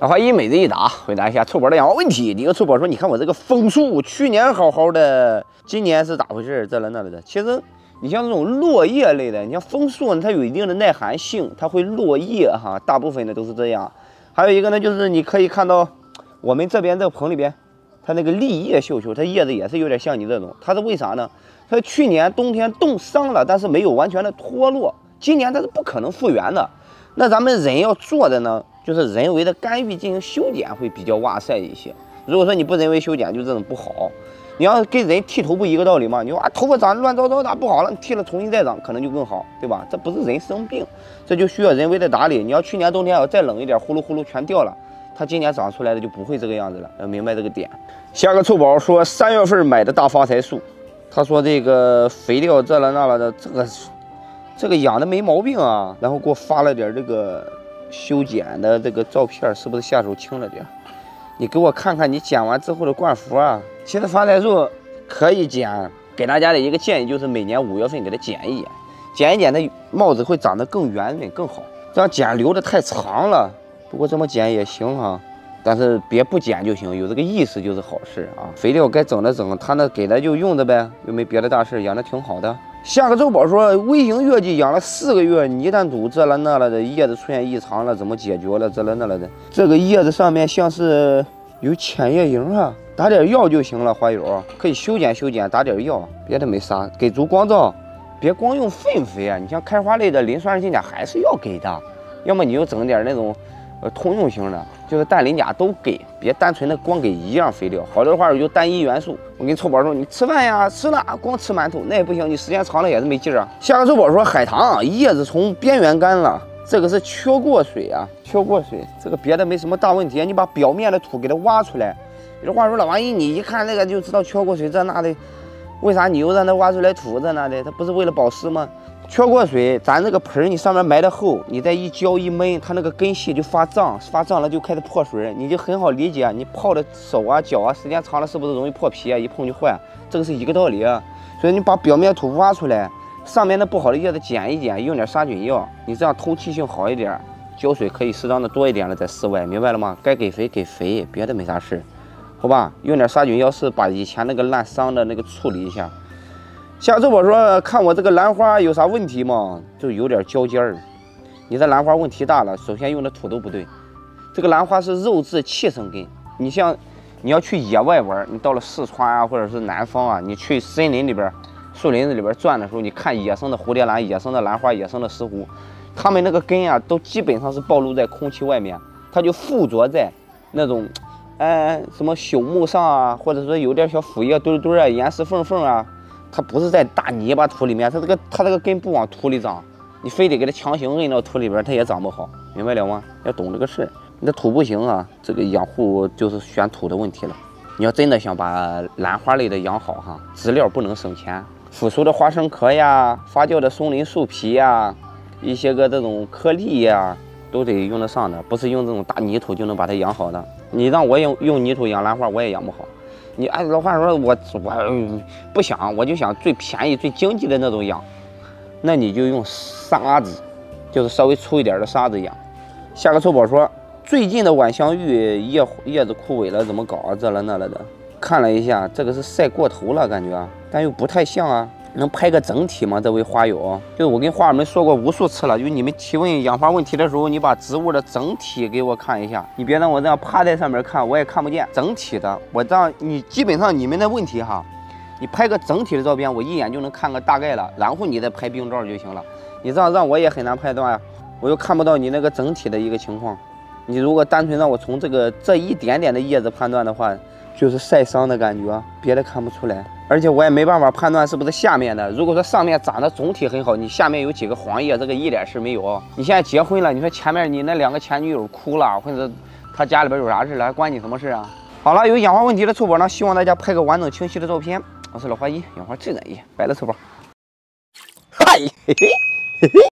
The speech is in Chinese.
老花一每日一答，回答一下臭宝的养花问题。第一个臭宝说：“你看我这个枫树，去年好好的，今年是咋回事？这了那了的。其实你像这种落叶类的，你像枫树呢，它有一定的耐寒性，它会落叶哈，大部分的都是这样。还有一个呢，就是你可以看到我们这边这个棚里边，它那个立叶绣球，它叶子也是有点像你这种。它是为啥呢？它去年冬天冻伤了，但是没有完全的脱落，今年它是不可能复原的。那咱们人要做的呢？”就是人为的干预进行修剪会比较哇塞一些。如果说你不人为修剪，就这种不好。你要跟人剃头不一个道理吗？你说啊，头发长得乱糟糟的不好了，剃了重新再长可能就更好，对吧？这不是人生病，这就需要人为的打理。你要去年冬天要再冷一点，呼噜呼噜全掉了，它今年长出来的就不会这个样子了。要明白这个点。下个臭宝说三月份买的大发财树，他说这个肥料这了那了的，这个这个养的没毛病啊，然后给我发了点这个。修剪的这个照片是不是下手轻了点？你给我看看你剪完之后的灌幅啊！其实发财树可以剪，给大家的一个建议就是每年五月份给它剪一剪，剪一剪它帽子会长得更圆润更好。这样剪留的太长了，不过这么剪也行哈，但是别不剪就行，有这个意思就是好事啊。肥料该整的整，他那给的就用着呗，又没别的大事，养的挺好的。下个周宝说，微型月季养了四个月，泥炭土这了那了的，叶子出现异常了，怎么解决了？这了那了的，这个叶子上面像是有浅叶蝇啊，打点药就行了。花友可以修剪修剪，打点药，别的没啥，给足光照，别光用粪肥啊。你像开花类的磷酸二氢钾还是要给的，要么你就整点那种。呃，通用型的，就是氮磷钾都给，别单纯的光给一样肥料。好的话就单一元素。我跟臭宝说，你吃饭呀，吃了光吃馒头那也不行，你时间长了也是没劲儿啊。下个臭宝说，海棠叶子从边缘干了，这个是缺过水啊，缺过水。这个别的没什么大问题，你把表面的土给它挖出来。有话说了，万一你一看那个就知道缺过水这那的，为啥你又让它挖出来土这那的？它不是为了保湿吗？缺过水，咱这个盆儿你上面埋的厚，你再一浇一闷，它那个根系就发胀，发胀了就开始破水，你就很好理解。你泡的手啊脚啊，时间长了是不是容易破皮啊？一碰就坏，这个是一个道理。所以你把表面土挖出来，上面的不好的叶子剪一剪，用点杀菌药，你这样透气性好一点，浇水可以适当的多一点了，在室外，明白了吗？该给肥给肥，别的没啥事，好吧？用点杀菌药是把以前那个烂伤的那个处理一下。下周我说看我这个兰花有啥问题吗？就有点焦尖儿。你这兰花问题大了，首先用的土都不对。这个兰花是肉质气生根。你像你要去野外玩，你到了四川啊，或者是南方啊，你去森林里边、树林子里边转的时候，你看野生的蝴蝶兰、野生的兰花、野生的石斛，它们那个根啊，都基本上是暴露在空气外面，它就附着在那种，哎，什么朽木上啊，或者说有点小腐叶堆堆啊、岩石缝缝啊。它不是在大泥巴土里面，它这个它这个根不往土里长，你非得给它强行摁到土里边，它也长不好，明白了吗？要懂这个事儿。你的土不行啊，这个养护就是选土的问题了。你要真的想把兰花类的养好哈，资料不能省钱，腐熟的花生壳呀，发酵的松林树皮呀，一些个这种颗粒呀，都得用得上的，不是用这种大泥土就能把它养好的。你让我用用泥土养兰花，我也养不好。你按老话说，我我不想，我就想最便宜、最经济的那种养，那你就用沙子，就是稍微粗一点的沙子养。下个臭宝说，最近的晚香玉叶叶子枯萎了，怎么搞啊？这了那了的，看了一下，这个是晒过头了，感觉，但又不太像啊。能拍个整体吗？这位花友，就是我跟花友们说过无数次了，就是你们提问养花问题的时候，你把植物的整体给我看一下，你别让我这样趴在上面看，我也看不见整体的。我这样，你基本上你们的问题哈，你拍个整体的照片，我一眼就能看个大概了，然后你再拍病照就行了。你这样让我也很难判断呀，我又看不到你那个整体的一个情况。你如果单纯让我从这个这一点点的叶子判断的话，就是晒伤的感觉，别的看不出来。而且我也没办法判断是不是下面的。如果说上面长得总体很好，你下面有几个黄叶，这个一点事没有。你现在结婚了，你说前面你那两个前女友哭了，或者他家里边有啥事了，还关你什么事啊？好了，有养花问题的臭宝呢，希望大家拍个完整清晰的照片。我是老花一，养花最专业，拜了臭宝。嗨，嘿嘿嘿嘿。